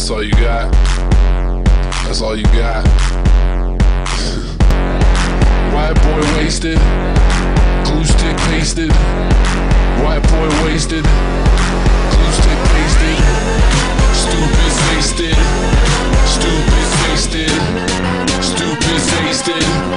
That's all you got. That's all you got. White boy wasted. Glue stick pasted. White boy wasted. Glue stick pasted. Stupid wasted. Stupid wasted. Stupid wasted.